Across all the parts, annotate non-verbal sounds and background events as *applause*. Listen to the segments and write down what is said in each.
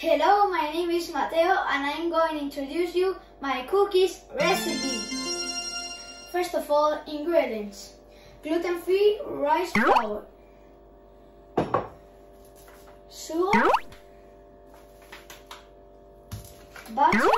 Hello, my name is Mateo and I'm going to introduce you my cookies recipe. First of all, ingredients. Gluten-free rice flour. Sugar. Butter.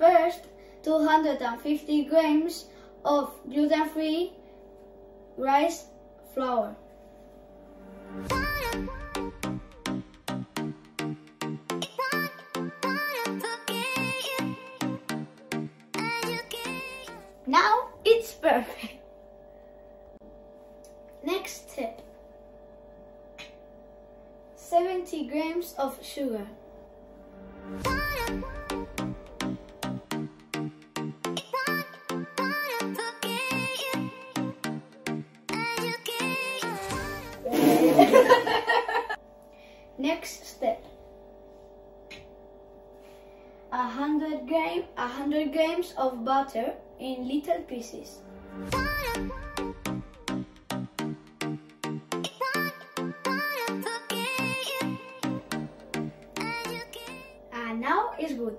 First, 250 grams of gluten-free rice flour. Now it's perfect. Next step. 70 grams of sugar. *laughs* Next step. A hundred gram, a hundred grams of butter in little pieces. And now it's good.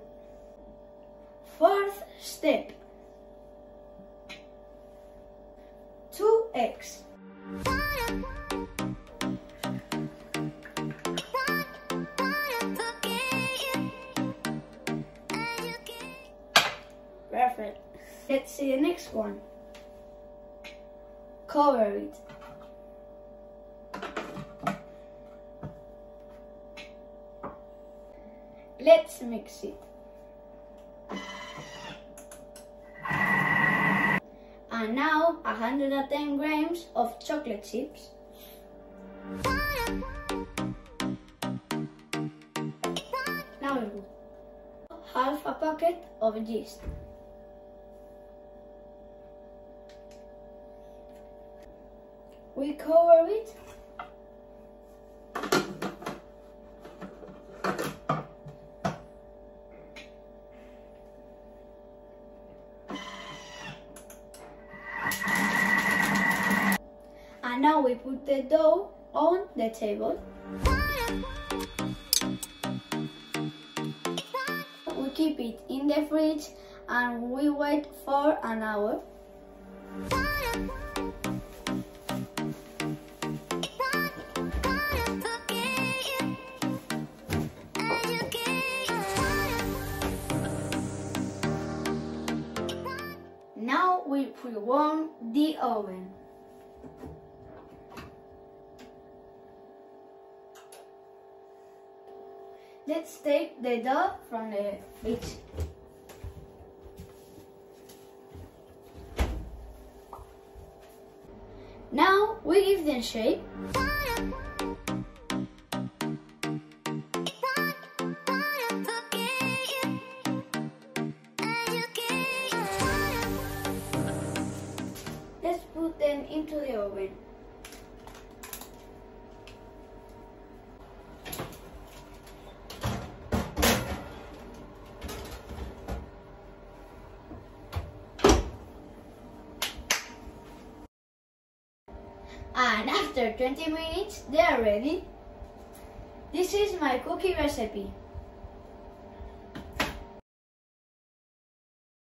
Fourth step. Two eggs. Let's see the next one. Cover it. Let's mix it. And now 110 grams of chocolate chips. Now. Half a packet of yeast. We cover it. And now we put the dough on the table. We keep it in the fridge and we wait for an hour. We pre-warm the oven. Let's take the dough from the fridge. Now we give them shape. And after 20 minutes, they are ready. This is my cookie recipe.